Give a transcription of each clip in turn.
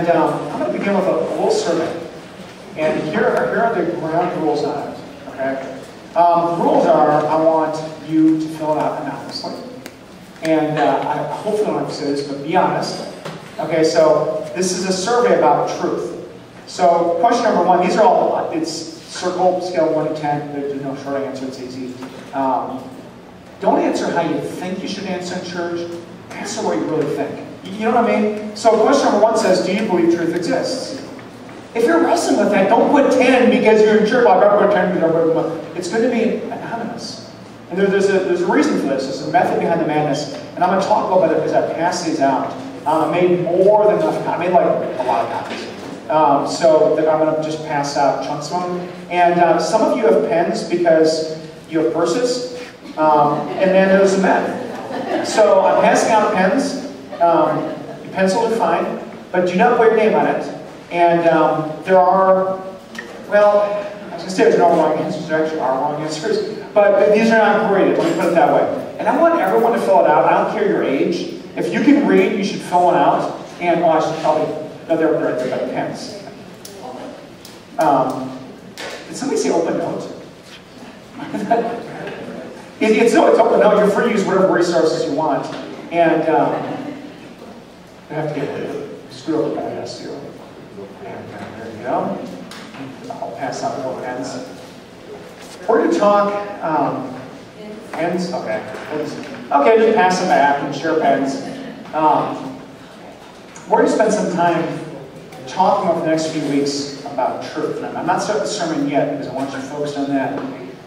And um, I'm going to begin with a, little survey. And here are, here are the ground rules on it. Okay? Um, rules are I want you to fill it out anonymously. And uh, I hopefully don't have to say this, but be honest. Okay, so this is a survey about truth. So question number one, these are all, it's circle, scale 1 to 10. There's no short answer, it's easy. Um, don't answer how you think you should answer in church. Answer what you really think. You know what I mean? So question number one says, do you believe truth exists? If you're wrestling with that, don't put 10 because you're in church. Well, I've got to put 10 because It's going to be anonymous. And there, there's, a, there's a reason for this. There's a method behind the madness. And I'm going to talk about it because I pass these out. Um, I made more than enough I made like a lot of copies. Um, so I'm going to just pass out chunks of them. And uh, some of you have pens because you have purses. Um, and then there's the men. So I'm passing out pens. Um, pencils are fine, but do not put your name on it. And um, there are, well, I was going to say there's no wrong answers. There actually are wrong answers. But these are not graded, let me put it that way. And I want everyone to fill it out. I don't care your age. If you can read, you should fill one out. And, well, I should probably, no, they're, they're, they're pens. Um, did somebody say open note? it, it's, no, it's open note. You're free to use whatever resources you want. And um, I have to get screw up that S here. There you go. I'll pass out more pens. We're to talk um, pens. Okay. Okay, just pass them back and share pens. Um, we're going to spend some time talking over the next few weeks about truth. And I'm not starting the sermon yet because I want you to focus on that.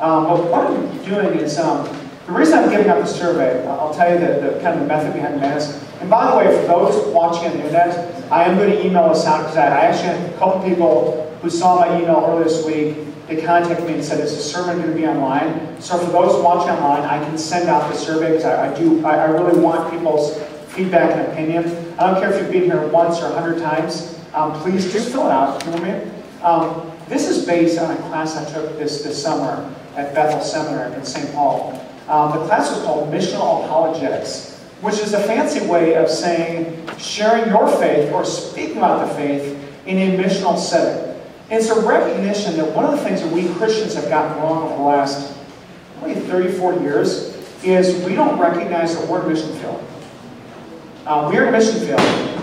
Um, but what I'm doing is, um, the reason I'm giving out the survey, I'll tell you the, the kind of method behind madness. And by the way, for those watching on the internet, I am going to email this out because I actually had a couple people who saw my email earlier this week. They contacted me and said, is the sermon going to be online? So for those watching online, I can send out the survey because I, I, do, I, I really want people's feedback and opinion. I don't care if you've been here once or a hundred times. Um, please just fill it out. You know what I mean? Um, this is based on a class I took this, this summer at Bethel Seminary in St. Paul. Um, the class was called Missional Apologetics, which is a fancy way of saying sharing your faith or speaking about the faith in a missional setting. It's a recognition that one of the things that we Christians have gotten wrong over the last 30, 40 years is we don't recognize that we're mission field. Uh, we are a mission field,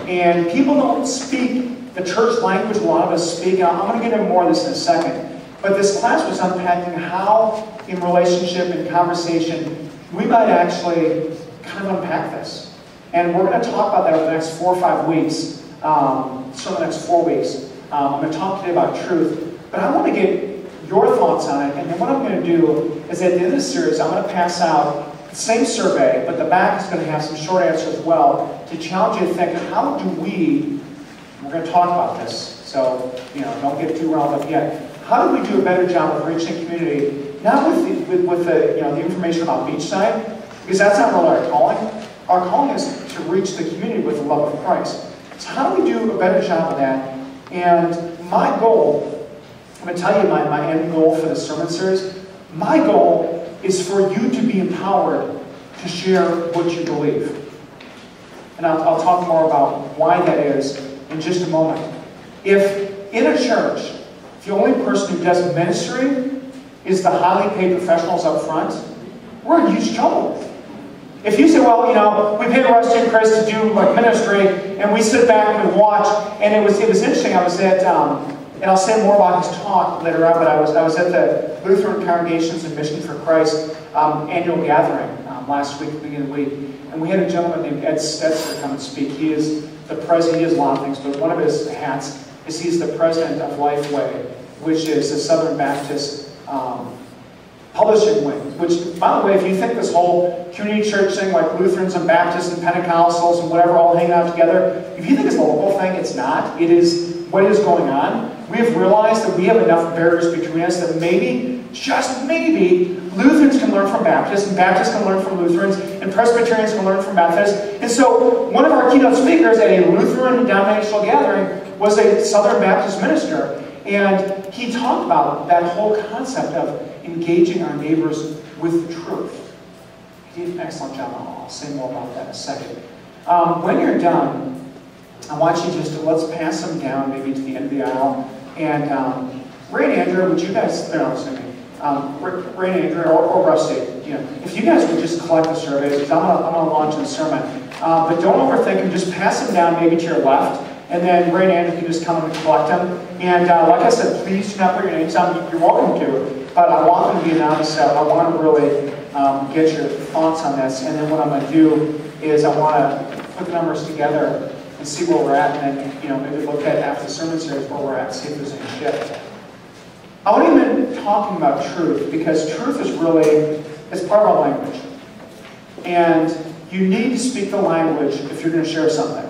and people don't speak the church language a lot of us speak. I'm going to get into more of this in a second. But this class was unpacking how, in relationship and conversation, we might actually kind of unpack this. And we're going to talk about that over the next four or five weeks, um, so the next four weeks. Um, I'm going to talk today about truth, but I want to get your thoughts on it. And then what I'm going to do is at the end of the series, I'm going to pass out the same survey, but the back is going to have some short answers as well to challenge you to think, how do we, we're going to talk about this, so you know, don't get too riled up yet. How do we do a better job of reaching the community, not with the, with, with the, you know, the information about beachside, because that's not really our calling. Our calling is to reach the community with the love of Christ. So how do we do a better job of that? And my goal, I'm going to tell you my, my end goal for the sermon series. My goal is for you to be empowered to share what you believe. And I'll, I'll talk more about why that is in just a moment. If in a church, the only person who does ministry is the highly paid professionals up front, we're in huge trouble. If you say, well, you know, we paid Rusty and Chris to do like ministry, and we sit back and watch, and it was it was interesting. I was at, um, and I'll say more about his talk later on, but I was I was at the Lutheran Congregations and Mission for Christ um, annual gathering um, last week, beginning of the week, and we had a gentleman named Ed Stetzer come and speak. He is the president. He does a lot of things, but one of his hats is he's the president of Lifeway, which is the Southern Baptist. Um, publishing wing, which, by the way, if you think this whole community church thing, like Lutherans and Baptists and Pentecostals and whatever all hanging out together, if you think it's a local thing, it's not. It is what is going on. We have realized that we have enough barriers between us that maybe, just maybe, Lutherans can learn from Baptists, and Baptists can learn from Lutherans, and Presbyterians can learn from Baptists. And so, one of our keynote speakers at a Lutheran denominational gathering was a Southern Baptist minister. And he talked about that whole concept of engaging our neighbors with the truth. He did an excellent job. I'll say more about that in a second. Um, when you're done, I want you just to, let's pass them down maybe to the end of the aisle. And um, Ray and Andrew, would you guys, no, excuse me, um, Ray and Andrew or, or Rusty, you know, if you guys would just collect the surveys, because I'm going to launch a sermon. Uh, but don't overthink them, just pass them down maybe to your left. And then Ray and can just come and collect them. And uh, like I said, please do not put your names on. You're welcome to, but I want them to be anonymous. So I want to really um, get your thoughts on this. And then what I'm going to do is I want to put the numbers together and see where we're at, and then you know maybe look at after the sermon series where we're at, see if there's any shift. I to even talking about truth because truth is really it's part of our language, and you need to speak the language if you're going to share something,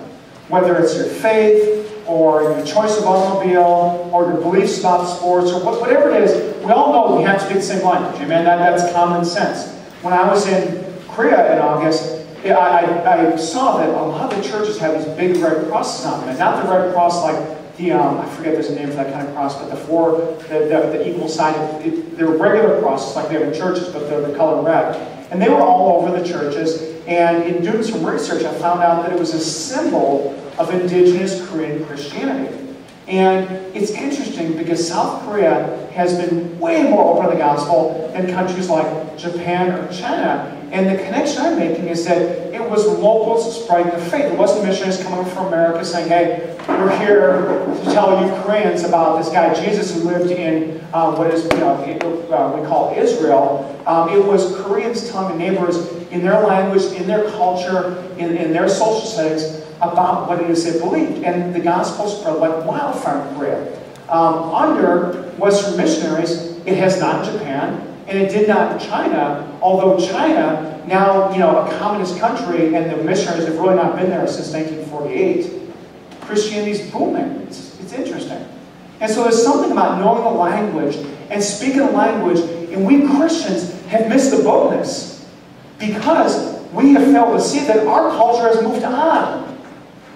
whether it's your faith or your choice of automobile or your beliefs about sports or whatever it is. We all know we have to speak the same language. Amen. That, that's common sense. When I was in Korea in August, I, I, I, saw that a lot of the churches have these big red crosses on them. And not the red cross like the, um, I forget there's a name for that kind of cross, but the four, the, the, the equal sided, they're regular crosses like they have in churches, but they're the color red. And they were all over the churches. And in doing some research, I found out that it was a symbol of indigenous Korean Christianity. And it's interesting because South Korea has been way more open to the gospel than countries like Japan or China. And the connection I'm making is that it was locals spreading the faith. It wasn't missionaries coming from America saying, hey, we're here to tell you Koreans about this guy Jesus who lived in uh, what is, you know, uh, we call Israel. Um, it was Koreans telling neighbors in their language, in their culture, in, in their social settings about what it is they believed. And the gospel spread like wildfire. Um, under Western missionaries, it has not in Japan, and it did not in China, although China, now you know a communist country, and the missionaries have really not been there since 1948, Christianity is booming. It's, it's interesting. And so there's something about knowing the language and speaking the language, and we Christians have missed the boldness because we have failed to see that our culture has moved on.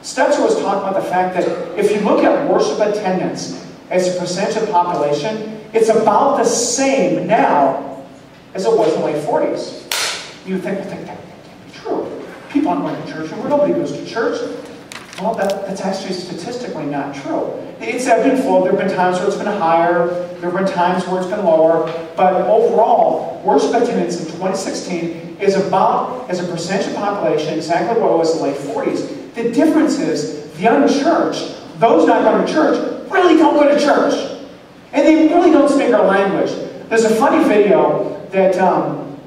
Stetzer was talking about the fact that if you look at worship attendance as a percentage of population, it's about the same now as it was in the late 40s. You think, well, that can't be true. People aren't going to church anymore. Nobody goes to church. Well, that, that's actually statistically not true. It's ebbed and flowed. There have been times where it's been higher. There have been times where it's been lower. But overall, worship attendance in 2016 is about, as a percentage of population, exactly what it was in the late 40s. The difference is the unchurched, those not going to church, really don't go to church. And they really don't speak our language. There's a funny video that um,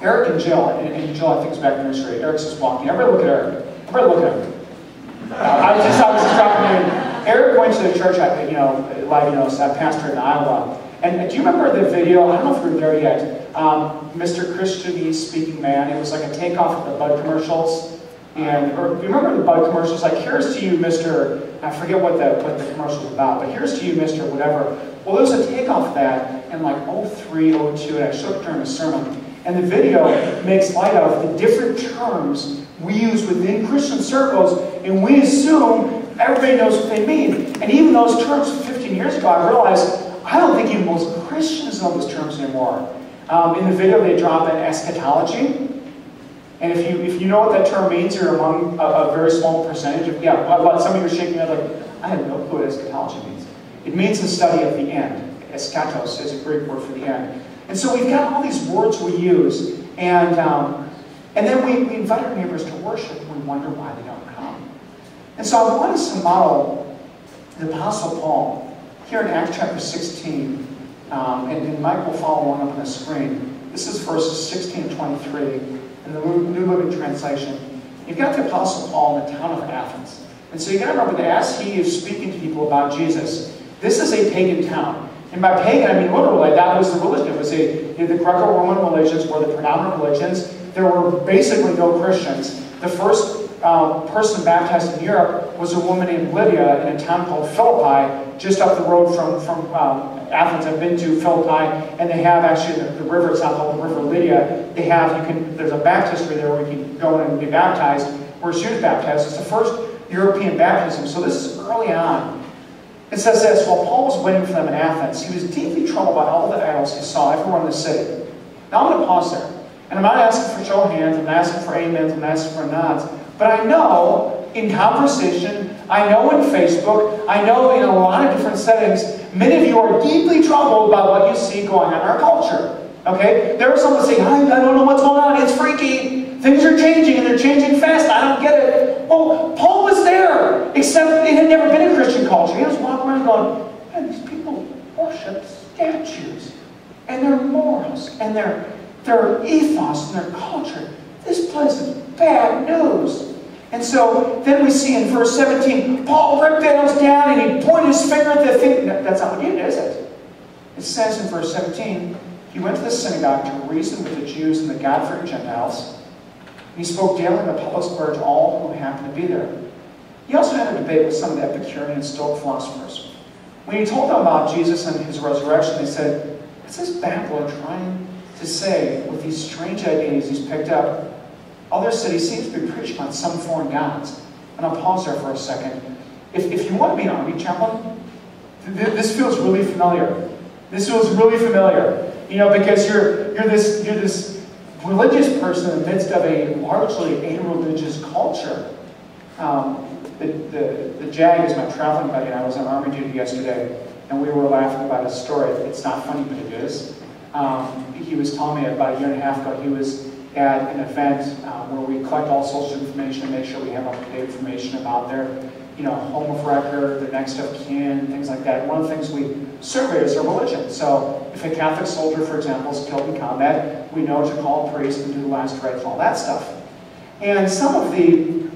Eric and Jill, and, and, Jill I think is back in nursery, Eric's just walking. Everybody look at Eric. Everybody look at him. Uh, I just, I was just dropping in. Eric went to the church, you know, like, you know, I pastor in Iowa. And do you remember the video? I don't know if we are there yet. Um, Mr. Christianese speaking man. It was like a takeoff of the Bud commercials. And or, you remember the Bud commercials? Like, here's to you, Mr. I forget what the what the commercial was about, but here's to you, Mr. Whatever. Well, there's a takeoff of that in like 03, 02, and I showed it during a sermon. And the video makes light of the different terms we use within Christian circles, and we assume everybody knows what they mean. And even those terms 15 years ago, I realized I don't think even most Christians know those terms anymore. Um, in the video, they drop in eschatology, and if you if you know what that term means, you're among a, a very small percentage of yeah. But, some of you are shaking your head like I have no clue what eschatology means. It means the study of the end. Eschatos is a Greek word for the end. And so we've got all these words we use, and um, and then we, we invite our neighbors to worship, and we wonder why they don't come. And so I want us to model the Apostle Paul here in Acts chapter 16, um, and, and Mike will follow along up on the screen. This is verses 16 and 23 in the New Living Translation, you've got the Apostle Paul in the town of Athens. And so you got to remember that as he is speaking to people about Jesus, this is a pagan town. And by pagan, I mean literally, that was the religion. It was a, the Greco-Roman religions were the predominant religions. There were basically no Christians. The first um, person baptized in Europe was a woman named Lydia in a town called Philippi, just up the road from, from um, Athens. I've been to Philippi, and they have actually the, the river, it's not the River Lydia. They have, you can, there's a baptistry there where you can go in and be baptized, where she was baptized. It's the first European baptism, so this is early on. It says this, while Paul was waiting for them in Athens, he was deeply troubled by all the idols he saw everywhere in the city. Now I'm going to pause there. And I'm not asking for show hands, I'm not asking for amens, I'm not asking for nods. But I know in conversation, I know in Facebook, I know in a lot of different settings, many of you are deeply troubled by what you see going on in our culture. Okay? There are some that say, I, I don't know what's going on, it's freaky. Things are changing and they're changing fast. I don't get it. Well, Paul was there, except it had never been a Christian culture. He was walking around going, man, these people worship statues and their morals and their, their ethos and their culture. This place is bad news. And so then we see in verse 17, Paul ripped those down and he pointed his finger at the thing. That's not what you did, is it? It says in verse 17, he went to the synagogue to reason with the Jews and the God-fearing Gentiles. He spoke daily in the public square to all who happened to be there. He also had a debate with some of the Epicurean Stoic philosophers. When he told them about Jesus and his resurrection, they said, What's this babbler trying to say with these strange ideas he's picked up? Other cities seems to be preaching on some foreign gods. And I'll pause there for a second. If, if you want to be an army chaplain, th this feels really familiar. This feels really familiar. You know, because you're, you're, this, you're this religious person in the midst of a largely a-religious culture. Um, the, the, the JAG is my traveling buddy, and I was on Army duty yesterday, and we were laughing about his story. It's not funny, but it is. Um, he was telling me about a year and a half ago, he was at an event um, where we collect all social information and make sure we have up-to-date information about their you know, home of record, their next of kin, things like that. One of the things we survey is their religion. So if a Catholic soldier, for example, is killed in combat, we know to call a priest and do the last rites, all that stuff. And some of the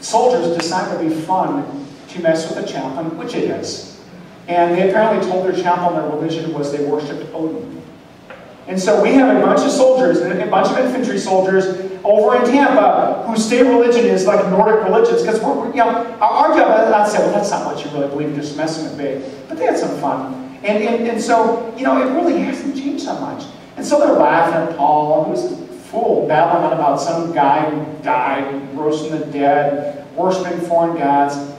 soldiers decided it would be fun to mess with the chaplain, which it is. And they apparently told their chaplain their religion was they worshipped Odin. And so we have a bunch of soldiers, and a bunch of infantry soldiers over in Tampa whose state religion is like Nordic religions. Because we're, you know, our, job, to say, well, that's not what you really believe, just messing with me. But they had some fun. And, and, and so, you know, it really hasn't changed that much. And so they're laughing at Paul, who's a fool, babbling on about some guy who died, rose from the dead, worshiping foreign gods.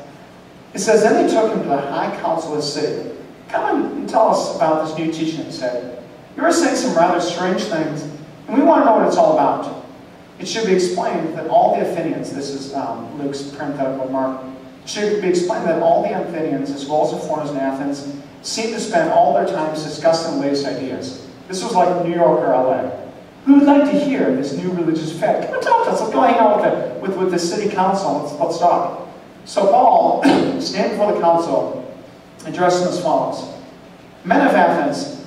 It says, then they took him to the high council of the city. Come and tell us about this new teaching, he said. You're saying some rather strange things, and we want to know what it's all about. It should be explained that all the Athenians, this is um, Luke's parenthetical mark, it should be explained that all the Athenians, as well as the foreigners in Athens, seem to spend all their time discussing the latest ideas. This was like New York or LA. Who would like to hear this new religious fad? Come and talk to us. Let's go hang out with the, with, with the city council. Let's, let's talk. So Paul, standing before the council, addressed them as follows. Men of Athens,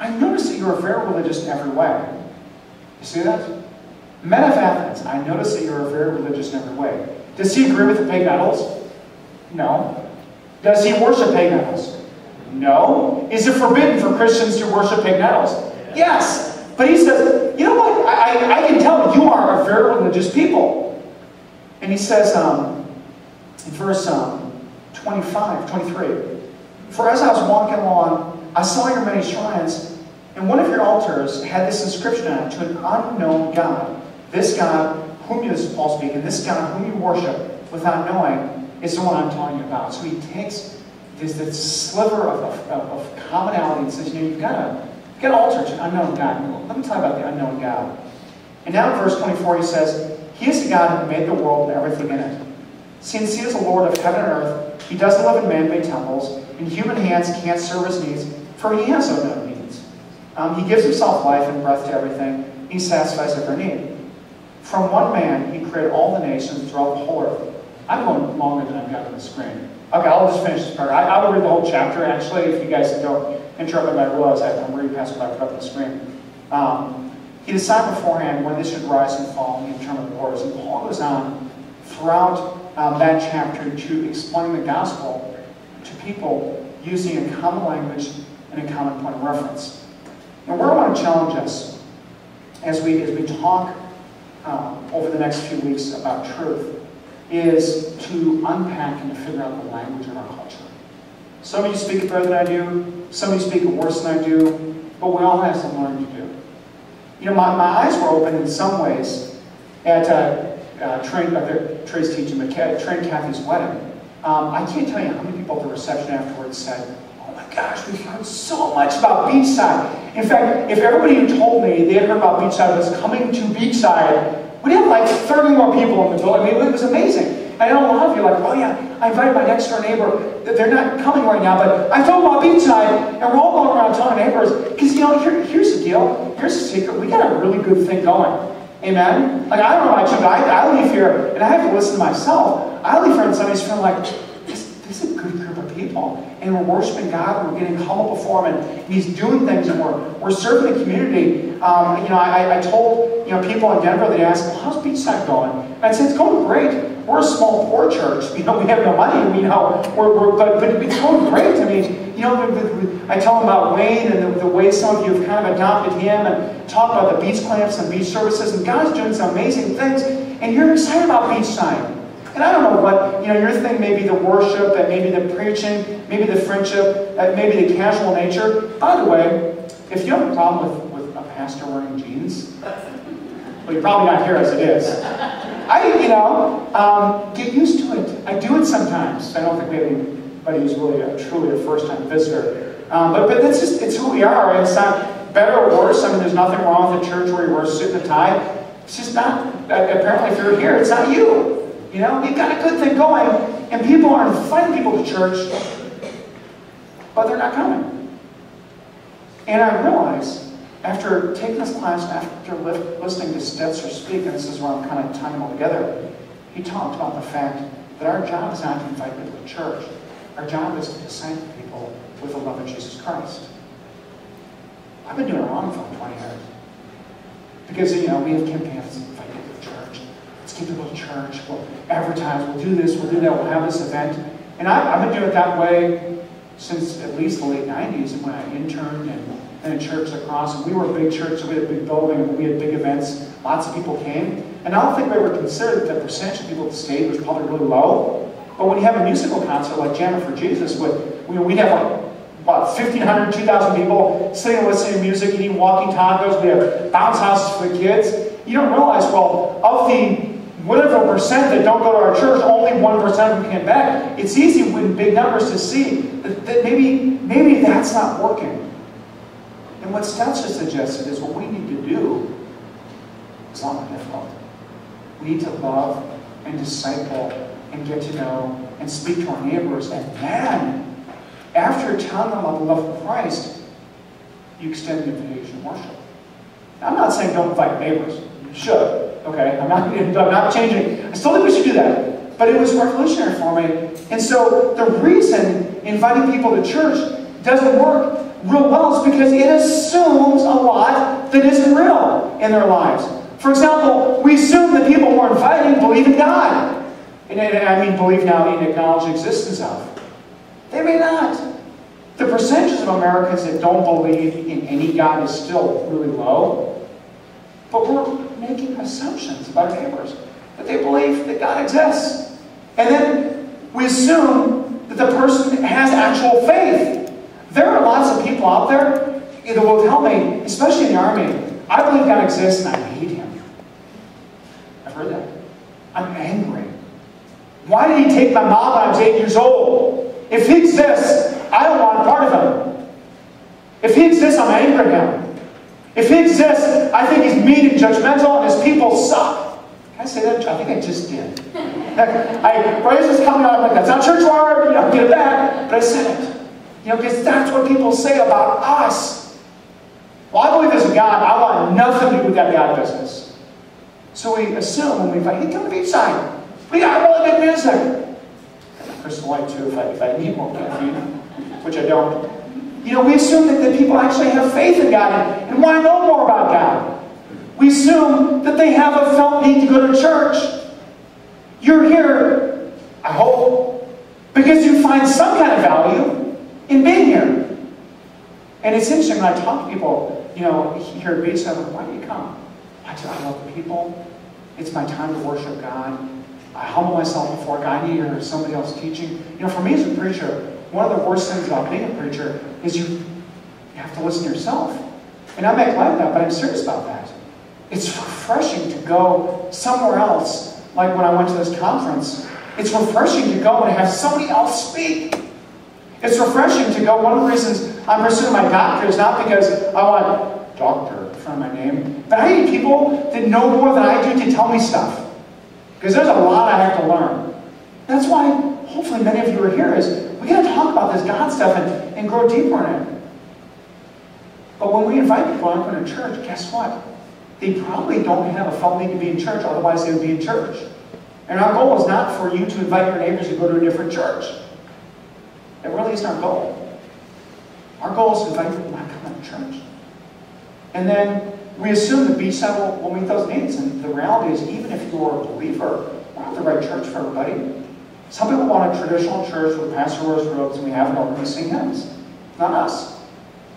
I notice that you are very religious in every way. You see that? Men of Athens, I notice that you are very religious in every way. Does he agree with the pagan idols? No. Does he worship pagan idols? No. Is it forbidden for Christians to worship pagan idols? Yes. But he says, you know what? I, I can tell you are a very religious people. And he says um, in verse um, 25, 23, For as I was walking along, I saw your many shrines, and one of your altars had this inscription on it, to an unknown God. This God, whom you, this is Paul speaking, this God whom you worship without knowing is the one I'm telling you about. So he takes this, this sliver of, of, of commonality and says, you know, you've got to get altar to an unknown God. Let me you about the unknown God. And now in verse 24 he says, He is the God who made the world and everything in it. Since he is the Lord of heaven and earth, he doesn't live in man-made temples, and human hands can't serve his needs, for he has no. Um, he gives himself life and breath to everything. He satisfies every need. From one man, he created all the nations throughout the whole earth. I'm going longer than I've got on the screen. Okay, I'll just finish this part. I, I will read the whole chapter, actually, if you guys don't interrupt me by realize I'm reading past what I put up on the screen. Um, he decided beforehand when this should rise and fall and determine the wars. And Paul goes on throughout um, that chapter to explain the gospel to people using a common language and a common point of reference. And where I want to challenge us as we, as we talk um, over the next few weeks about truth is to unpack and to figure out the language of our culture. Some of you speak it better than I do, some of you speak it worse than I do, but we all have some learning to do. You know, my, my eyes were open in some ways at uh, uh, Train, uh, Trey's teaching, but Kathy's wedding. Um, I can't tell you how many people at the reception afterwards said, gosh, we've heard so much about Beachside. In fact, if everybody who told me they had heard about Beachside was coming to Beachside we'd have like 30 more people in the building. I mean, it was amazing. I know a lot of you are like, oh yeah, I invited my next door neighbor. They're not coming right now, but I told them about beachside, and we're all going around telling neighbors. Because, you know, here, here's the deal. Here's the secret. We got a really good thing going. Amen? Like, I don't know about you, but I, I leave here, and I have to listen to myself. I leave here on Sundays feeling like, this, this is a good group of people. And we're worshiping God, and we're getting humble before Him, and He's doing things, and we're, we're serving the community. Um, you know, I, I told, you know, people in Denver, they asked, well, how's Beachside going? And I said, it's going great. We're a small, poor church. You know, we have no money. We know, we're, we're, but, but it's going great. I mean, you know, I tell them about Wayne and the, the way some of you have kind of adopted him and talk about the beach clamps and beach services. And God's doing some amazing things. And you're excited about Beachside. And I don't know what, you know, your thing may be the worship, and maybe the preaching, maybe the friendship, uh, maybe the casual nature. By the way, if you have a problem with, with a pastor wearing jeans, well, you're probably not here as it is. I, you know, um, get used to it. I do it sometimes. I don't think we have anybody who's really a, truly a first-time visitor. Um, but but that's just, it's who we are. It's not better or worse. I mean, there's nothing wrong with the church where you wear a suit and a tie. It's just not, apparently if you're here, it's not you. You know, you've got a good thing going, and people are inviting people to church, but they're not coming. And I realize, after taking this class, after listening to Stetzer speak, and this is where I'm kind of tying them all together, he talked about the fact that our job is not to invite people to church. Our job is to disciple people with the love of Jesus Christ. I've been doing it wrong for 20 years. Because, you know, we have campaigns to invite people to to church. We'll advertise. We'll do this. We'll do that. We'll have this event. And I, have been doing it that way since at least the late 90s when I interned and, in church across. And we were a big church. So we had a big building. And we had big events. Lots of people came. And I don't think we ever considered that the percentage of people that stayed was probably really low. But when you have a musical concert like Jammin' for Jesus, with, we'd have like about 1,500, 2,000 people sitting and listening to music, eating walking tacos. We have bounce houses for the kids. You don't realize, well, of the whatever percent that don't go to our church, only 1% of them came back. It's easy with big numbers to see that, that maybe, maybe that's not working. And what Stetzer suggested is what we need to do is not difficult. We need to love and disciple and get to know and speak to our neighbors. And then, after telling them about the love of Christ, you extend the invitation of worship. I'm not saying don't invite neighbors. You should. Okay, I'm not, I'm not changing. I still think we should do that. But it was revolutionary for me. And so the reason inviting people to church doesn't work real well is because it assumes a lot that isn't real in their lives. For example, we assume that people who are inviting believe in God. And I mean believe now in acknowledge the existence of. They may not. The percentages of Americans that don't believe in any God is still really low. But we're making assumptions about our neighbors. That they believe that God exists. And then we assume that the person has actual faith. There are lots of people out there that will tell me, especially in the army, I believe God exists and I hate him. I've heard that. I'm angry. Why did he take my mom when I was eight years old? If he exists, I don't want part of him. If he exists, I'm angry at him. If he exists, I think he's mean and judgmental and his people suck. Can I say that? I think I just did. I, Bryce was coming out, I'm like, that's not church word, you know, get it back. But I said it. You know, because that's what people say about us. Well, I believe there's a God. I want nothing to do with that God business. So we assume when we invite, hey, come to Beachside. We got really good music. Crystal Light, too, if I, if I need more caffeine, which I don't. You know, we assume that, that people actually have faith in God and, and want to know more about God. We assume that they have a felt need to go to church. You're here, I hope, because you find some kind of value in being here. And it's interesting when I talk to people, you know, here at Beachside, I'm like, why do you come? I, I love the people. It's my time to worship God. I humble myself before God. I need to hear somebody else teaching. You know, for me as a preacher, one of the worst things about being a preacher is you have to listen to yourself. And I make light of that, but I'm serious about that. It's refreshing to go somewhere else, like when I went to this conference. It's refreshing to go and have somebody else speak. It's refreshing to go. One of the reasons I'm pursuing my doctorate is not because I want doctor in front of my name, but I need people that know more than I do to tell me stuff. Because there's a lot I have to learn. That's why, hopefully, many of you are here. Is we got to talk about this God stuff and, and grow deeper in it. But when we invite people come to church, guess what? They probably don't have a felt need to be in church, otherwise they would be in church. And our goal is not for you to invite your neighbors to go to a different church. It really isn't our goal. Our goal is to invite people to come to church. And then we assume that B-side will, will meet those needs. And the reality is, even if you're a believer, we're not the right church for everybody. Some people want a traditional church the pastor wears robes and we have an organ sing hymns. Not us.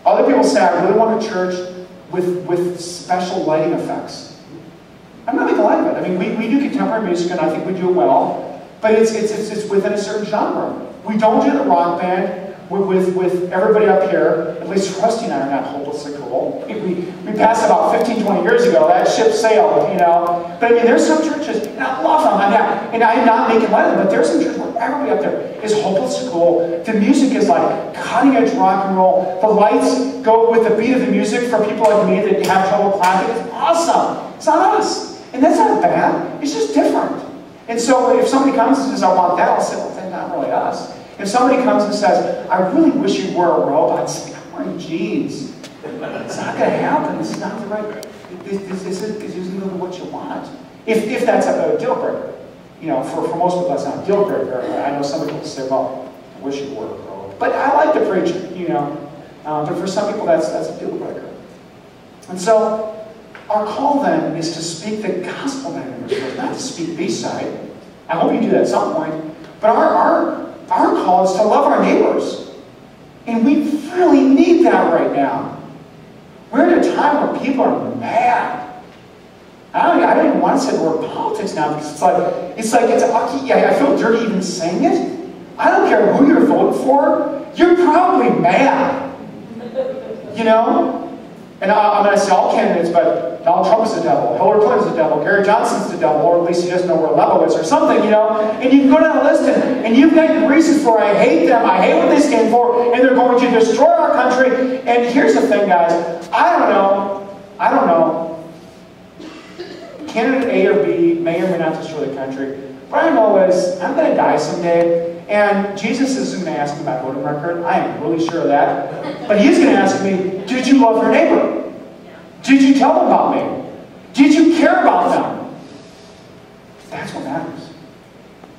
Other people say, I really want a church with, with special lighting effects. I'm not making light of it. I mean, we, we do contemporary music, and I think we do it well, but it's, it's, it's, it's within a certain genre. We don't do the rock band with, with everybody up here, at least Rusty and I are not hopelessly cool. We, we passed about 15, 20 years ago. That ship sailed, you know. But I mean, there's some churches, and I love them. Not, and I'm not making light of them, but there's some churches where everybody up there is hopelessly cool. The music is like cutting edge rock and roll. The lights go with the beat of the music for people like me that have trouble clapping. It's awesome. It's not us. And that's not bad. It's just different. And so if somebody comes and says, I want that, I'll say, well, then not really us. If somebody comes and says, I really wish you wore a robe, I'd say, I'm wearing jeans. It's not going to happen. This is not the right, this, this, this, is, this isn't what you want. If, if that's a, deal breaker. You know, for, for most people, that's not a deal breaker. I know some people say, well, I wish you wore a robe. But I like to preach you know. Um, but for some people, that's, that's a deal breaker. And so, our call then is to speak the gospel message, not to speak B-side. I hope you do that at some point. But our, our our call is to love our neighbors. And we really need that right now. We're in a time where people are mad. I don't, I don't even want to say the word politics now because it's like, it's like, it's, I feel dirty even saying it. I don't care who you're voting for, you're probably mad. You know? And I'm going to say all candidates, but Donald Trump is the devil, Hillary Clinton's the devil, Gary Johnson's the devil, or at least he doesn't know where Aleppo is or something, you know? And you can go down the list and, and you've got reasons for I hate them, I hate what they stand for, and they're going to destroy our country. And here's the thing, guys. I don't know. I don't know. Candidate A or B may or may not destroy the country. What I know is I'm going to die someday, and Jesus isn't going to ask me my voting record. I am really sure of that. But he's going to ask me, did you love your neighbor? Did you tell them about me? Did you care about them? That's what matters.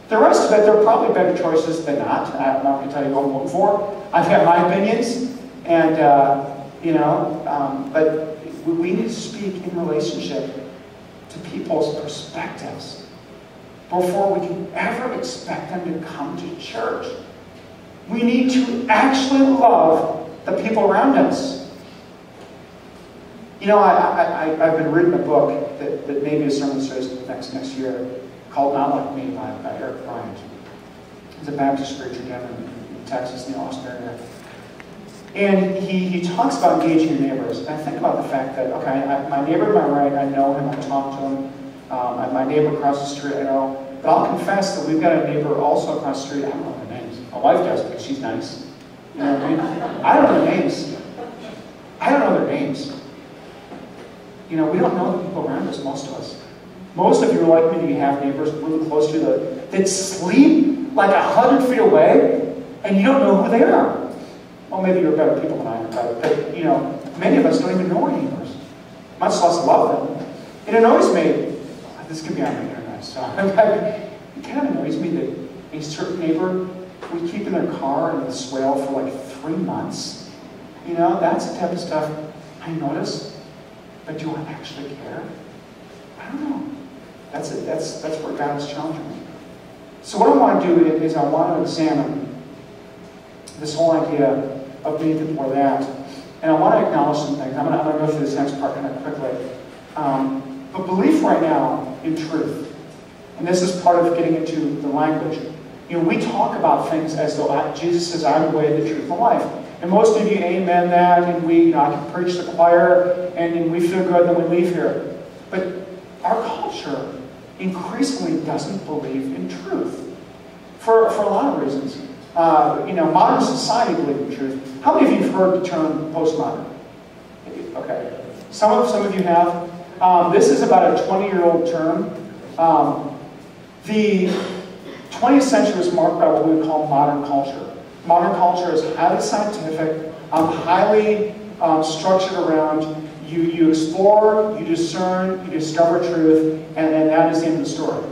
The rest of it, there are probably better choices than not. I'm not going to tell you who I'm voting for. I've got my opinions, and, uh, you know, um, but we need to speak in relationship to people's perspectives before we can ever expect them to come to church. We need to actually love the people around us. You know, I, I've been reading a book that, that maybe a sermon series next, next year called Not Like Me by, by Eric Bryant. He's a Baptist preacher down in, in Texas, in the Austin area. And he, he talks about engaging your neighbors. And I think about the fact that, okay, I, my neighbor to my right, I know him, I talk to him. Um, my neighbor across the street, I know. But I'll confess that we've got a neighbor also across the street, I don't know their names. My wife does because she's nice. You know what I mean? I don't know their names. I don't know their names. You know, we don't know the people around us, most of us. Most of you are like me, you have neighbors really close to you that, that sleep like a hundred feet away, and you don't know who they are. Well, maybe you're better people than I am, but, but you know, many of us don't even know our neighbors, much less love them. It annoys me, this could be on the internet, so it kind of annoys me that a certain neighbor we keep in their car in the swale for like three months. You know, that's the type of stuff I notice. But do I actually care? I don't know. That's it. That's that's where God is challenging me. So what I want to do is I want to examine this whole idea of being before that. And I want to acknowledge some things. I'm going to, I'm going to go through this next part kind of quickly. Um, but belief right now in truth, and this is part of getting into the language. You know, we talk about things as though Jesus says, I'm the way, the truth, the life. And most of you amen that, and we, you know, I can preach the choir, and, and we feel good, and then we leave here. But our culture increasingly doesn't believe in truth for, for a lot of reasons. Uh, you know, modern society believes in truth. How many of you have heard the term postmodern? Okay. Some of, some of you have. Um, this is about a 20-year-old term. Um, the 20th century was marked by what we would call modern culture. Modern culture is highly scientific, um, highly um, structured around you, you explore, you discern, you discover truth, and, and that is the end of the story.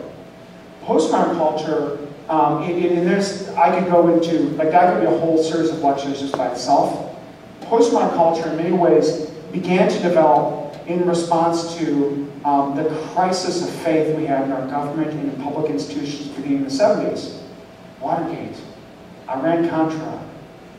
Postmodern culture, um, and there's, I could go into, like that could be a whole series of lectures just by itself. Postmodern culture in many ways began to develop in response to um, the crisis of faith we have in our government and in public institutions beginning in the 70s. Watergate, Iran-Contra,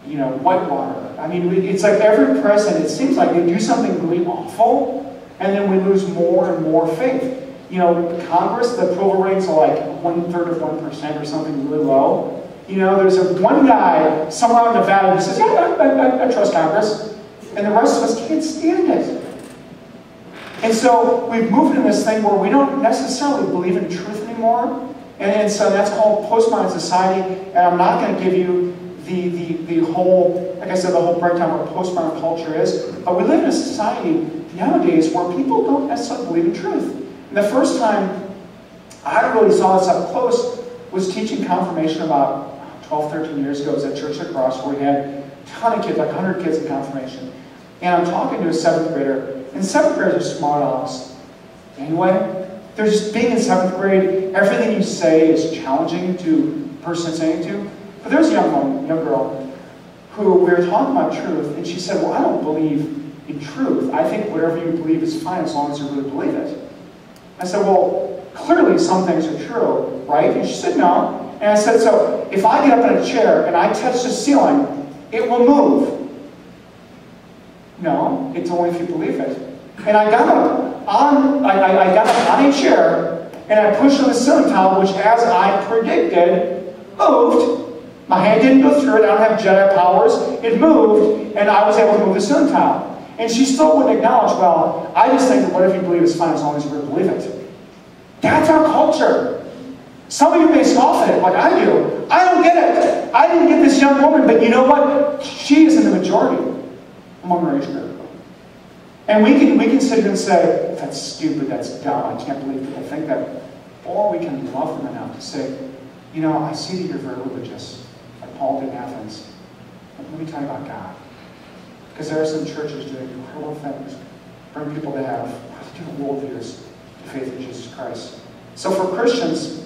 you know, Whitewater. I mean, it's like every president, it seems like they do something really awful, and then we lose more and more faith. You know, Congress, the approval rates are like one-third of 1% or something really low. You know, there's a one guy somewhere in Nevada who says, yeah, I, I, I trust Congress. And the rest of us can't stand it. And so we've moved in this thing where we don't necessarily believe in truth anymore. And, and so that's called postmodern society. And I'm not going to give you the, the, the whole, like I said, the whole breakdown of what postmodern culture is. But we live in a society nowadays where people don't necessarily believe in truth. And the first time I really saw this up close was teaching confirmation about 12, 13 years ago. It was at Church of Cross where we had a ton of kids, like 100 kids in confirmation. And I'm talking to a seventh grader, and seventh graders are smart ass. Anyway, they're just being in seventh grade, everything you say is challenging to the person saying to. But there's a young woman, young girl, who we were talking about truth, and she said, Well, I don't believe in truth. I think whatever you believe is fine as long as you really believe it. I said, Well, clearly some things are true, right? And she said, No. And I said, So if I get up in a chair and I touch the ceiling, it will move. No, it's only if you believe it. And I got up on, I, I got up on a chair and I pushed on the ceiling tile, which as I predicted, moved. My hand didn't go through it. I don't have Jedi powers. It moved, and I was able to move the ceiling tile. And she still wouldn't acknowledge, well, I just think that whatever you believe is fine as long as you believe it. That's our culture. Some of you may scoff at it like I do. I don't get it. I didn't get this young woman, but you know what? She is in the majority among our age group. And we can, we can sit here and say, that's stupid, that's dumb, I can't believe people think that. Or we can love them enough to say, you know, I see that you're very religious, like Paul did in Athens. But let me tell you about God. Because there are some churches doing incredible things, bring people to have different worldviews to faith in Jesus Christ. So for Christians,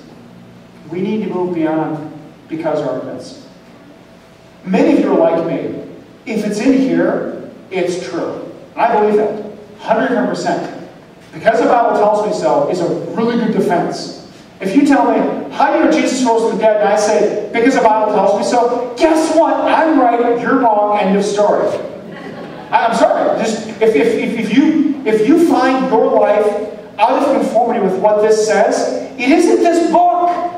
we need to move beyond because arguments. Many of you are like me. If it's in here, it's true. I believe that. 110%. Because the Bible tells me so is a really good defense. If you tell me, how do you know Jesus rose from the dead? And I say, because the Bible tells me so, guess what? I'm right, you're wrong, end of story. I'm sorry. Just if, if, if, if, you, if you find your life out of conformity with what this says, it isn't this book.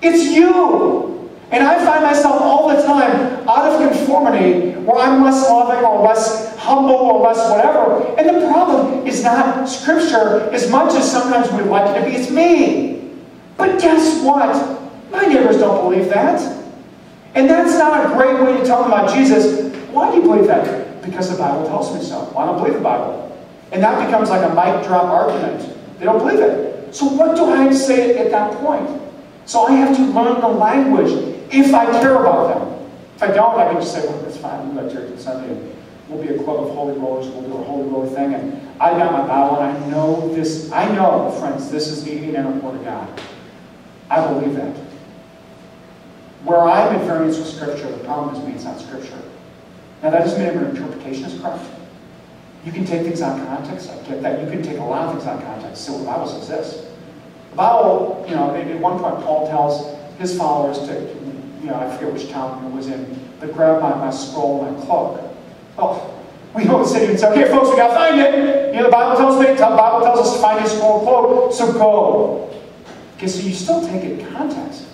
It's you. And I find myself all the time out of conformity where I'm less loving or less humble or less whatever. And the problem is not Scripture as much as sometimes we'd like it to be. It's me. But guess what? My neighbors don't believe that. And that's not a great way to tell them about Jesus. Why do you believe that? Because the Bible tells me so. I don't believe the Bible. And that becomes like a mic drop argument. They don't believe it. So what do I say at that point? So I have to learn the language if I care about them. If I don't, I can just say, well, that's fine, we'll go to church on Sunday, and we'll be a club of holy rollers, we'll do a holy roller thing, and I got my Bible, and I know this, I know, friends, this is the inanimate Word of God. I believe that. Where I'm at variance with Scripture, the problem is me, it's not Scripture. Now, that doesn't mean every interpretation is correct. You can take things out of context, I get that. You can take a lot of things out of context, so the Bible says this. The Bible, you know, at one point Paul tells his followers to you know, I forget which town it was in, but grabbed my, my scroll my cloak. Oh, we don't sit here and say, okay, folks, we got to find it. You know, the Bible tells me, the Bible tells us to find his scroll cloak, so go. Okay, so you still take it in context.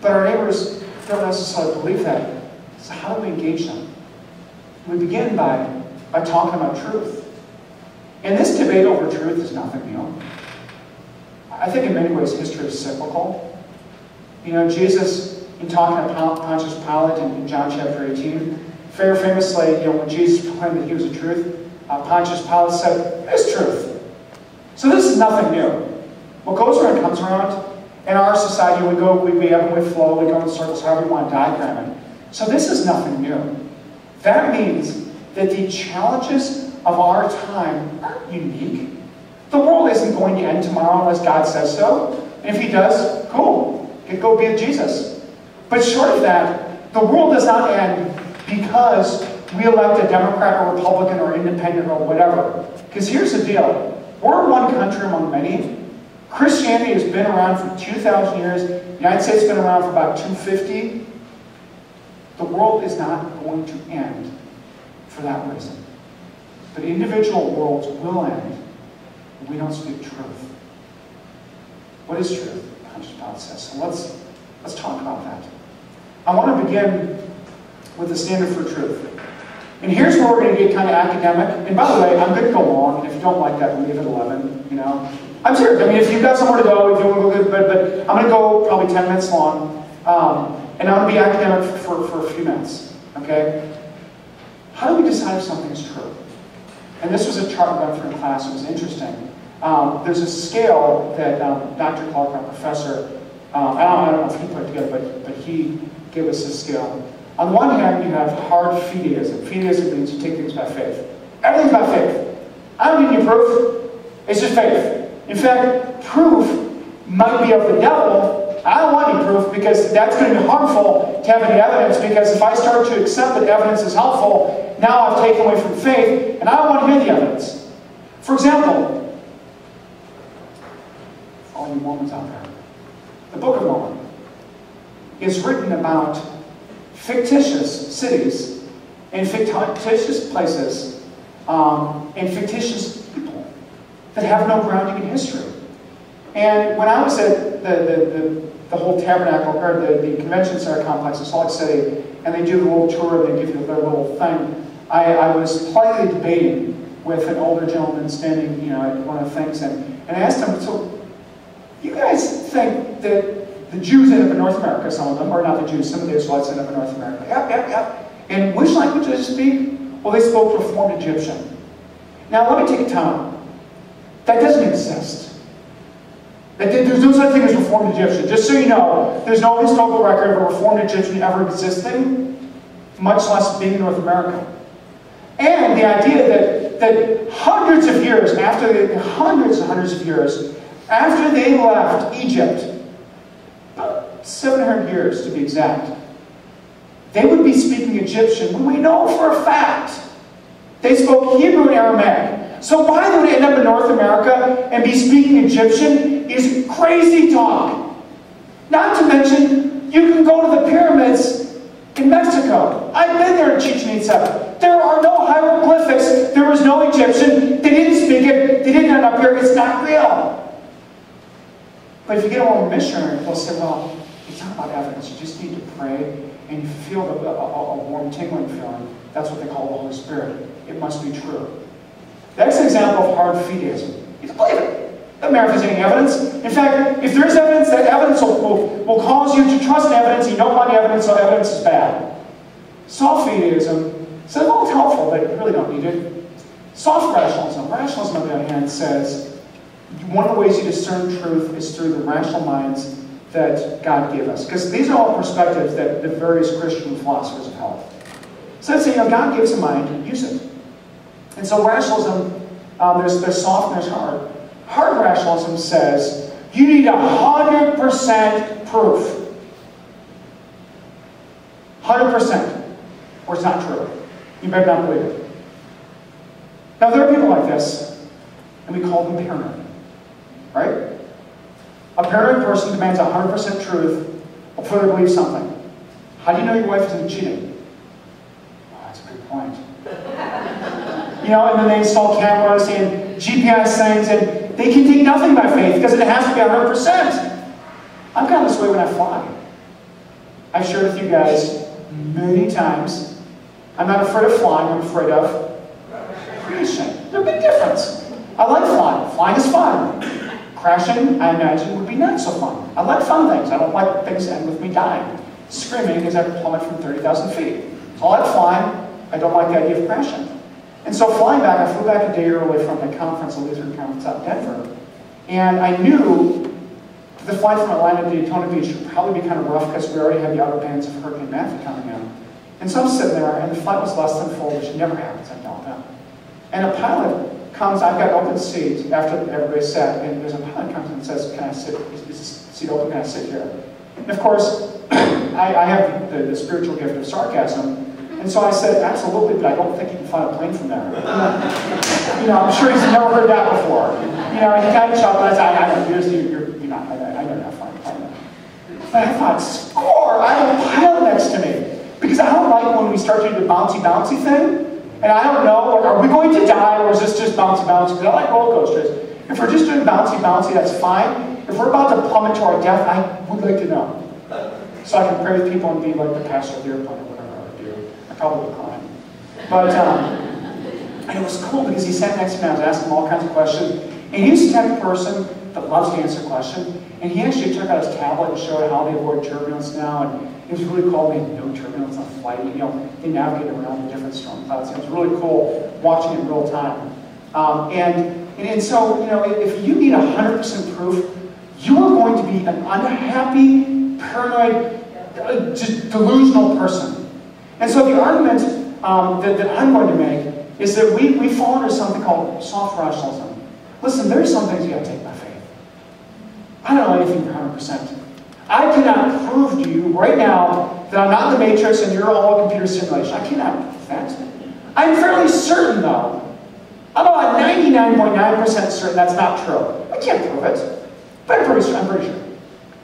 But our neighbors don't necessarily believe that. So how do we engage them? We begin by, by talking about truth. And this debate over truth is nothing new. I think in many ways history is cyclical. You know, Jesus, in talking to Pontius Pilate in John chapter 18, very famously, you know, when Jesus proclaimed that he was the truth, uh, Pontius Pilate said, it's truth. So this is nothing new. What goes around comes around. In our society, we go, we, we ebb and we flow, we go in circles, however you want to diagram it. So this is nothing new. That means that the challenges of our time aren't unique. The world isn't going to end tomorrow unless God says so. And if He does, cool. Go be with Jesus. But short of that, the world does not end because we elect a Democrat or Republican or independent or whatever. Because here's the deal. We're one country among many. Christianity has been around for 2,000 years. The United States has been around for about 250. The world is not going to end for that reason. But individual worlds will end we don't speak truth. What is truth? God says. So let's, let's talk about that. I want to begin with the standard for truth. And here's where we're going to get kind of academic. And by the way, I'm going to go long, and if you don't like that, leave at 11, you know. I'm serious. I mean, if you've got somewhere to go, if you want to go bed, but I'm going to go probably 10 minutes long. Um, and I'm going to be academic for, for a few minutes, okay? How do we decide if something is true? And this was a chart went through in class. It was interesting. Um, there's a scale that um, Dr. Clark, our professor, um, I, don't, I, don't, know if he put it together, but, but he gave us this scale. On the one hand, you have hard fideism. Fideism means you take things by faith. Everything's by faith. I don't need any proof. It's just faith. In fact, proof might be of the devil. I don't want any proof because that's going to be harmful to have any evidence because if I start to accept that evidence is helpful, now I've taken away from faith and I don't want to hear the evidence. For example, all you Mormons out there, the Book of Mormon is written about fictitious cities and fictitious places um, and fictitious people that have no grounding in history. And when I was at the, the, the, the whole tabernacle, or the, the convention center complex in Salt Lake City, and they do the little tour, and they give you their little thing, I, I was politely debating with an older gentleman standing, you know, at one of the things, and, and I asked him, so you guys think that the Jews end up in North America, some of them, or not the Jews, some of the Israelites end up in North America. Yep, yep, yep. And which language did they speak? Well, they spoke Reformed Egyptian. Now, let me take a time. That doesn't exist. There's no such thing as Reformed Egyptian. Just so you know, there's no historical record of a Reformed Egyptian ever existing, much less being in North America. And the idea that, that hundreds of years after, hundreds and hundreds of years after they left Egypt, 700 years to be exact, they would be speaking Egyptian when we know for a fact they spoke Hebrew and Aramaic. So why they would end up in North America and be speaking Egyptian is crazy talk. Not to mention, you can go to the pyramids in Mexico. I've been there in Chichen Itza. There are no hieroglyphics. There was no Egyptian. They didn't speak it. They didn't end up here. It's not real. But if you get a Mormon missionary, they'll say, well, it's not about evidence. You just need to pray and you feel a, a, a warm, tingling feeling. That's what they call the Holy Spirit. It must be true. That's an example of hard fideism. You can believe it. Doesn't matter any evidence. In fact, if there's evidence, that evidence will, will, will cause you to trust evidence. You don't want evidence, so evidence is bad. Soft fideism says, well, it's helpful, but you really don't need it. Soft rationalism. Rationalism, on the other hand, says, one of the ways you discern truth is through the rational minds that God gave us. Because these are all perspectives that the various Christian philosophers have held. So let's say, you know, God gives a mind, use it. And so rationalism, um, there's, there's soft and there's hard. Hard rationalism says you need 100% proof. 100%. Or it's not true. You better not believe it. Now, there are people like this, and we call them paranoid. Right? A paranoid person demands 100% truth before they believe something. How do you know your wife isn't cheating? Oh, that's a good point. you know, and then they install cameras and GPS things, and they can take nothing by faith because it has to be 100%. I've gone this way when I fly. I've shared with you guys many times. I'm not afraid of flying, I'm afraid of crashing. There's a big difference. I like flying. Flying is fun. Crashing, I imagine, would be not so fun. I like fun things. I don't like things that end with me dying. Screaming as I plummet from 30,000 feet. So I like flying. I don't like the idea of crashing. And so flying back, I flew back a day early from the conference, a Lutheran conference out in Denver. And I knew the flight from Atlanta to Daytona Beach would probably be kind of rough because we already had the outer bands of Hurricane Matthew coming in. And so I'm sitting there, and the flight was less than full, which never happens at Delta. And a pilot comes, I've got open seat after everybody's sat, and there's a pilot comes and says, can I sit, is this seat open, can I sit here? And of course, I, I have the, the, spiritual gift of sarcasm, and so I said, absolutely, but I don't think you can fly a plane from there. you know, I'm sure he's never heard that before. You know, he kind of chuckled, I said, I, I don't, you're, you're, not, I, not flying a plane. I thought, score, I have a pilot next to me. Because I don't like when we start doing the bouncy, bouncy thing. And I don't know, are we going to die or is this just bouncy, bouncy? Because I like roller coasters. If we're just doing bouncy, bouncy, that's fine. If we're about to plummet to our death, I would like to know. So I can pray with people and be like the pastor of the airplane or whatever I would do. I probably would cry. But, um, and it was cool because he sat next to me I was asking him all kinds of questions. And he's the type of person loves to answer questions. And he actually took out his tablet and showed how they avoid turbulence now. And it was really cool. We had no turbulence on flight. You know, they navigated around the different storm clouds. It was really cool watching it in real time. Um, and, and, and so, you know, if you need 100% proof, you are going to be an unhappy, paranoid, uh, just delusional person. And so the argument um, that, that I'm going to make is that we, we fall into something called soft rationalism. Listen, there's some things you have to take. I don't know anything 100%. I cannot prove to you right now that I'm not in the matrix and you're all a computer simulation. I cannot prove that. I'm fairly certain, though. I'm about 99.9% certain that's not true. I can't prove it, but I'm pretty, I'm pretty sure.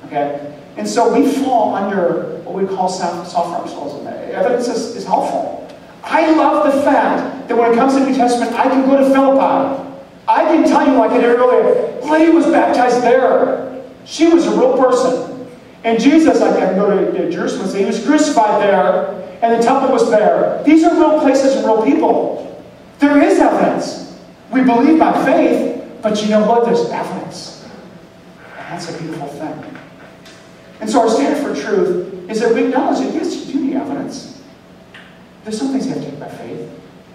Okay? And so we fall under what we call soft rationalism. Evidence is, is helpful. I love the fact that when it comes to the New Testament, I can go to Philippi. I can tell you, like I did earlier, lady was baptized there. She was a real person. And Jesus, I can go to Jerusalem and say he was crucified there, and the temple was there. These are real places and real people. There is evidence. We believe by faith, but you know what? There's evidence. And that's a beautiful thing. And so our standard for truth is that we acknowledge that, yes, you do need evidence. There's some things you have to take by faith.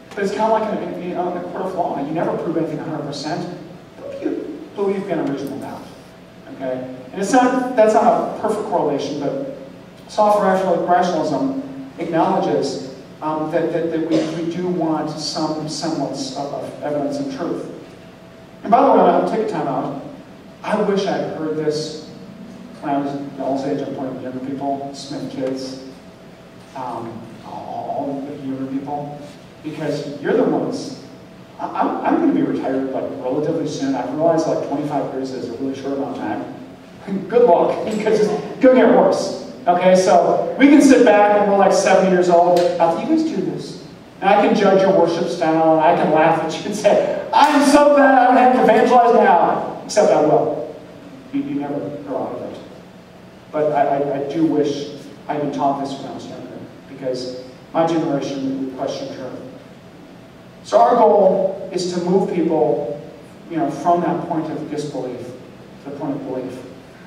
But it's kind of like in a, in a court of law. You never prove anything 100%, but you believe in a reasonable doubt. Okay? And it's not, that's not a perfect correlation, but soft rationalism acknowledges um, that, that, that we, we do want some semblance of, of, evidence and truth. And by the way, I'll take a time out. I wish I had heard this when I was y'all's age. I'm pointing younger people, Smith kids, um, all the younger people, because you're the ones. I'm, I'm going to be retired like relatively soon. I realize like 25 years is a really short amount of time. Good luck, because it's going to get worse. Okay, so we can sit back and we're like 70 years old. How do you guys do this? And I can judge your worship style, and I can laugh at you and say, I'm so bad, I don't have to evangelize now. Except I will. You, you never grow out of it. But I, I, I do wish I'd been taught this when I was younger, because my generation would question. So our goal is to move people, you know, from that point of disbelief to the point of belief.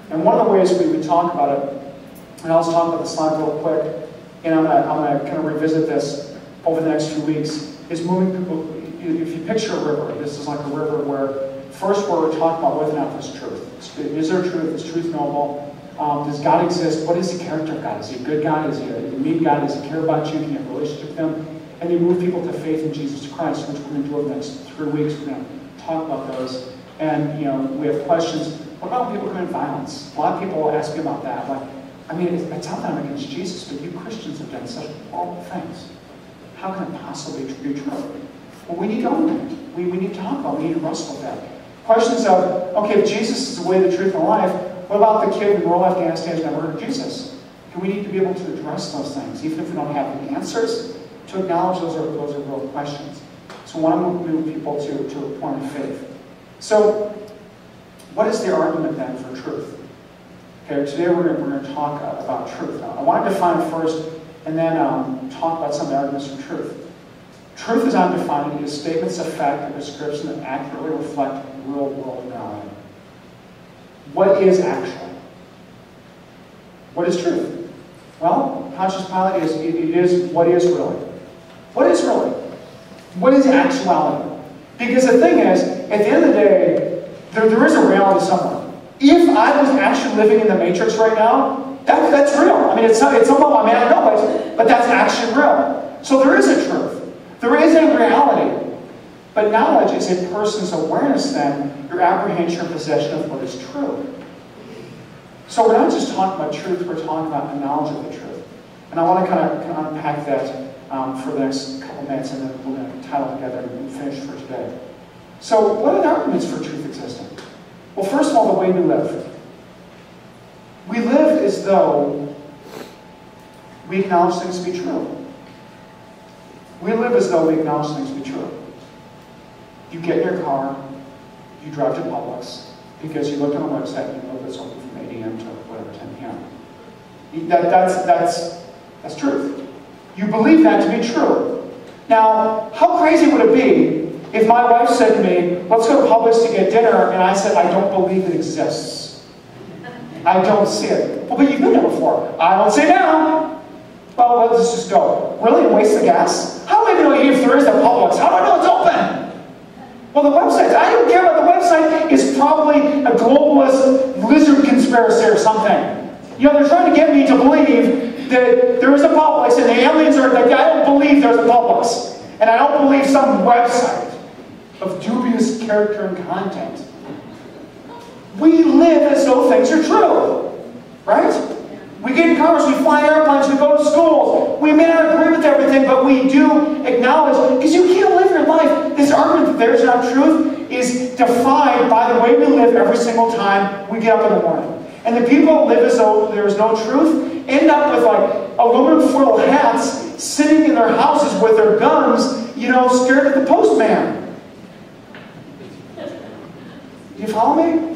And one of the ways we, would talk about it, and I'll just talk about the slide real quick, and I'm gonna, I'm gonna kind of revisit this over the next few weeks, is moving people, if you picture a river, this is like a river where first we're talking about whether or not there's truth. Is there truth? Is truth knowable? Um, does God exist? What is the character of God? Is he a good God? Is he a mean God? Does he care about you? Can you have a relationship with him? And you move people to faith in Jesus Christ, which we're going to do over the next three weeks. We're going to talk about those. And, you know, we have questions. What about people committing violence? A lot of people will ask me about that. Like, I mean, it's not that I'm against Jesus, but you Christians have done such horrible things. How can it possibly be true? Well, we need to own it. We, we need to talk about it. We need to wrestle with that. Questions of, okay, if Jesus is the way, the truth, and life, what about the kid in rural Afghanistan who's never heard of Jesus? And we need to be able to address those things, even if we don't have the answers, to acknowledge those are, those are real questions. So we want to move people to, to a point of faith. So what is the argument then for truth? Okay, today we're going, to, we're going to talk about truth. Now, I want to define first and then um, talk about some of the arguments for truth. Truth, is I'm is statements of fact or description that accurately reflect real world reality. What is actual? What is truth? Well, Pontius Pilate is it, it is what is really. What is really? What is actuality? Because the thing is, at the end of the day, there, there is a reality somewhere. If I was actually living in the matrix right now, that, that's real. I mean, it's, not, it's almost, I mean, I know it, but that's actually real. So there is a truth. There is a reality. But knowledge is a person's awareness then, your apprehension or possession of what is true. So we're not just talking about truth, we're talking about the knowledge of the truth. And I want to kind of, kind of unpack that um, for the next couple minutes, and then we're going to tie it together and finish for today. So what are the arguments for truth existing? Well, first of all, the way we live. We live as though we acknowledge things to be true. We live as though we acknowledge things to be true. You get in your car, you drive to Publix, because you looked on the website and you know it's open from 8 a.m. to whatever, 10 p.m. That, that's, that's, that's truth. You believe that to be true. Now, how crazy would it be if my wife said to me, let's go to Publix to get dinner, and I said, I don't believe it exists. I don't see it. Well, but you've been there before. I don't see it now. Well, let's just go. Really? Waste the gas? How do I know if there is a Publix? How do I know it's open? Well, the website, I don't care about the website, is probably a globalist lizard conspiracy or something. You know, they're trying to get me to believe that there is a Publix and the aliens are like, I don't believe there's a Publix. And I don't believe some website of dubious character and content. We live as though things are true. Right? We get in cars, we fly airplanes, we go to schools. We may not agree with everything, but we do acknowledge, because you can't live your life. This argument that there's not truth is defined by the way we live every single time we get up in the morning. And the people that live as though there is no truth end up with like aluminum foil hats sitting in their houses with their guns, you know, scared of the postman. Do you follow me?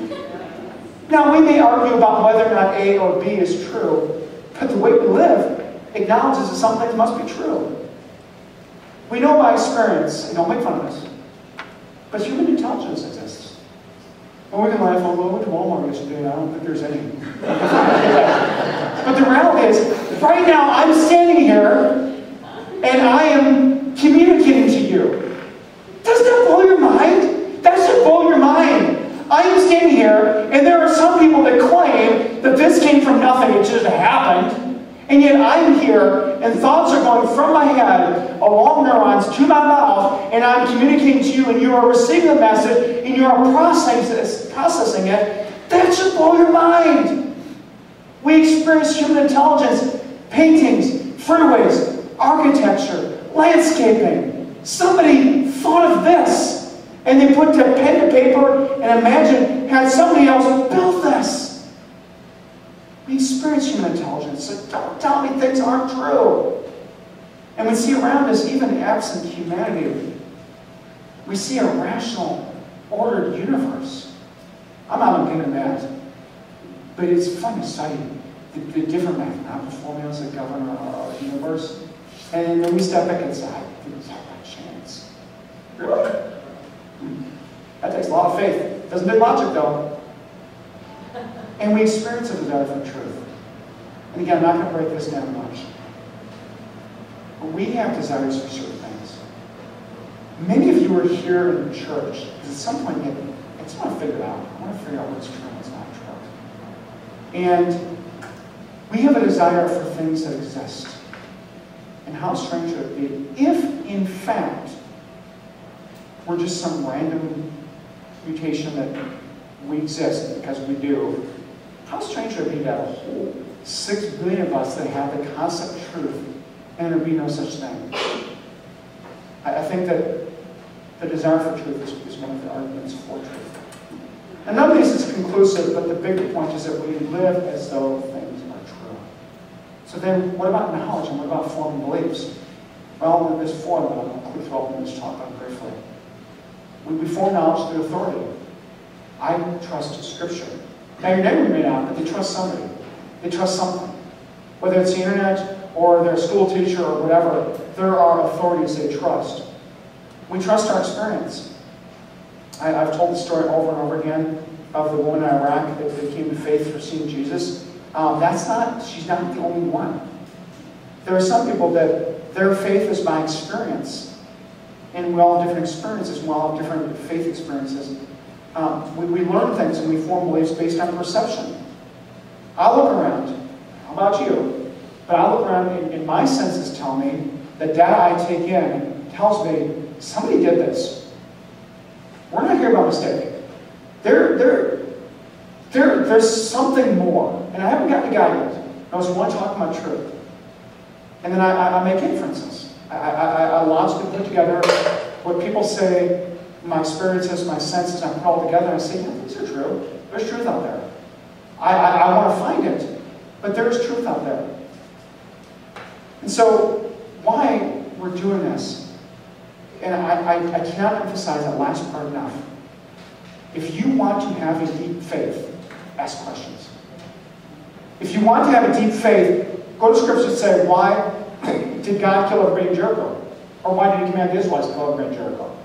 Now, we may argue about whether or not A or B is true, but the way we live acknowledges that some things must be true. We know by experience, and don't make fun of us, but human intelligence exists. And we can laugh, oh, well, we went to Walmart yesterday, I don't think there's any. but the reality is, right now, I'm standing here, and I am communicating to you. Doesn't that blow your mind? That should blow your mind. I am standing here, and there are some people that claim that this came from nothing, it just happened. And yet I'm here, and thoughts are going from my head along neurons to my mouth, and I'm communicating to you, and you are receiving the message, and you are processing it. That should blow your mind. We experience human intelligence, paintings, freeways, architecture, landscaping. Somebody thought of this. And they put the pen to paper and imagine had somebody else built this. We experience human intelligence. So don't tell me things aren't true. And we see around us, even absent humanity, we see a rational, ordered universe. I'm not against that. But it's fun to study the, the different mathematical formulas that govern our, our universe. And then we step back inside. Things have a chance. Really? Hmm. That takes a lot of faith. Doesn't take logic, though. And we experience a desire for truth. And again, I'm not going to break this down much. But we have desires for certain things. Many of you are here in church because at some point you I just want to figure it out. I want to figure out what's true and what's not true. And we have a desire for things that exist. And how strange would it be if, in fact, we're just some random mutation that we exist because we do. How strange would it be that a whole six billion of us that have the concept of truth and there be no such thing? I, I think that the desire for truth is, is one of the arguments for truth. And none of these is conclusive, but the bigger point is that we live as though things are true. So then, what about knowledge and what about forming beliefs? Well, there's four that I'll include 12 minutes to talk about briefly. We, we form knowledge through authority. I trust Scripture. Now, your neighbor may not, but they trust somebody. They trust something. Whether it's the internet or their school teacher or whatever, there are authorities they trust. We trust our experience. I, have told the story over and over again of the woman in Iraq that, that came to faith for seeing Jesus. Um, that's not, she's not the only one. There are some people that their faith is by experience. And we all have different experiences, we all have different faith experiences. Um, we, we learn things and we form beliefs based on perception. I look around. How about you? But I look around and, and my senses tell me the data I take in tells me somebody did this. We're not here by mistake. There, there, there, there's something more. And I haven't gotten a guy yet. I was one talking about truth. And then I, I, I make inferences. I, I, I logically put together what people say, my experiences, my senses, and I put it all together and say, yeah, these are true. There's truth out there. I, I, I want to find it, but there is truth out there. And so, why we're doing this, and I, I, I cannot emphasize that last part enough. If you want to have a deep faith, ask questions. If you want to have a deep faith, go to Scripture and say, why did God kill a in Jericho? Or why did he command the Israelites to kill everybody in Jericho?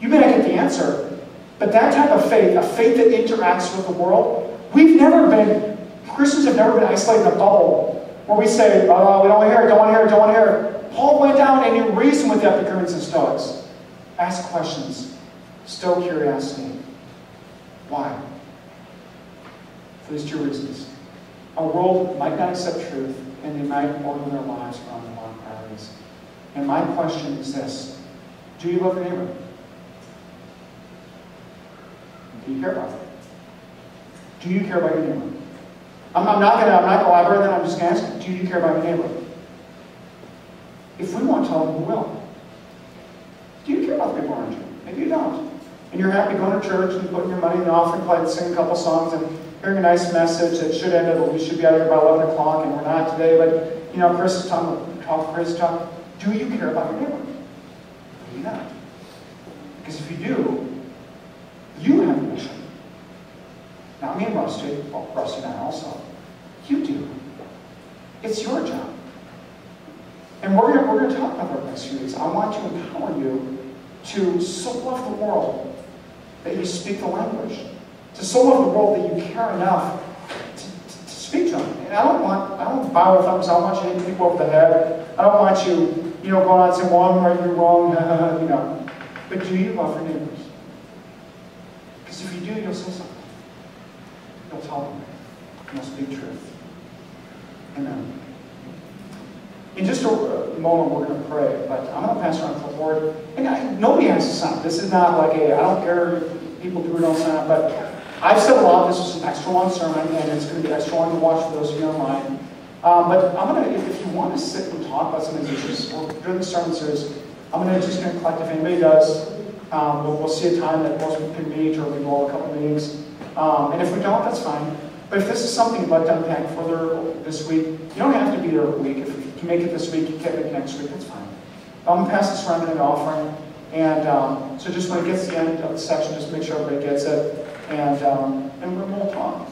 You may not get the answer, but that type of faith, a faith that interacts with the world, we've never been, Christians have never been isolated in a bubble where we say, oh, we don't want to hear it, don't want to hear it, don't want to hear it. Paul went down and he reasoned with the Epicureans and Stoics. Ask questions. Stow curiosity. Why? For these two reasons. Our world might not accept truth, and they might order their lives around the wrong priorities. And my question is this Do you love your neighbor? Do you care about them? Do you care about your neighbor? I'm, I'm not gonna I'm not gonna elaborate that, I'm just gonna ask you, do you care about your neighbor? If we want to tell them, we will. Do you care about the people around you? Maybe you don't. And you're happy going to church and putting your money in the offering plate and singing a couple songs and hearing a nice message that should end up, we should be out here by 11 o'clock and we're not today, but you know, Chris is talking, talk, Chris is talking. Do you care about your neighbor? Do you not? Because if you do, you have a mission. Not me and Rusty, well, Rusty and I also. You do. It's your job. And we're going we're to talk about that next few. I want to empower you to so love the world that you speak the language. To so love the world that you care enough to, to, to speak to them. And I don't want, I don't bow with thumbs. I don't want you hitting people over the head. I don't want you, you know, going on saying, well, I'm right, you're wrong, you know. But do you love your neighbors? If you do, you'll say something. You'll them. You'll speak truth. Amen. In just a moment, we're going to pray, but I'm going to pass around the clipboard. And I, nobody has to sign. This is not like a, I don't care if people do or don't sign up, but I've said a lot. This is an extra long sermon, and it's going to be extra long to watch for those of you online. Um, but I'm going to, if, if, you want to sit and talk about some of these issues, during the sermon series, I'm going to just going to collect, if anybody does, um, we'll, we'll, see a time that most can meet, or we go a couple meetings. Um, and if we don't, that's fine. But if this is something you'd like to unpack further this week, you don't have to be there every week. If you can make it this week, you can't make it next week, that's fine. I'm going to pass this around in an offering. And um, so just when it gets to the end of the section, just make sure everybody gets it. And, um, and we'll talk.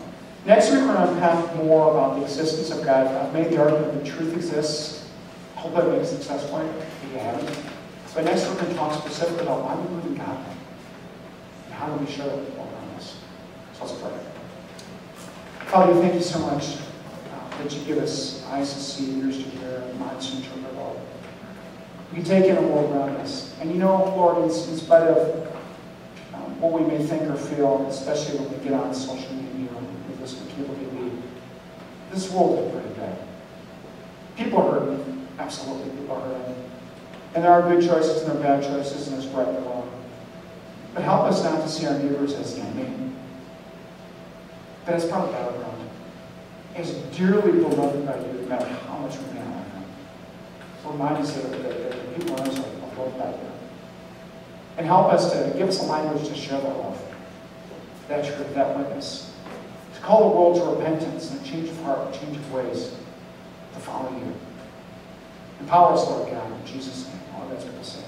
Next week, we're going to unpack more about the existence of God. I've made the argument that truth exists. I hope that makes a success point if you haven't. But next, we're going to talk specifically about why we believe in God and how do we share it with people around us. So let's pray. Father, thank you so much uh, that you give us eyes to see, ears to hear, and minds to interpret all. We take in a world around us. And you know, Lord, in, spite of um, what we may think or feel, especially when we get on social media or we listen to cable TV, this world is pretty bad. People are hurting. Absolutely, people are hurting. And there are good choices and there are bad choices, and there's right and wrong. But help us not to see our neighbors as the enemy but as part of battleground, is dearly beloved by you, no matter how much we may like them. Remind us that, that, that the people in us are loved by you. And help us to give us a language to share that love, that truth, that witness. To call the world to repentance and a change of heart, a change of ways, to follow you. Empower us, Lord God, in Jesus' name. All that's what to say.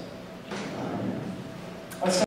Amen.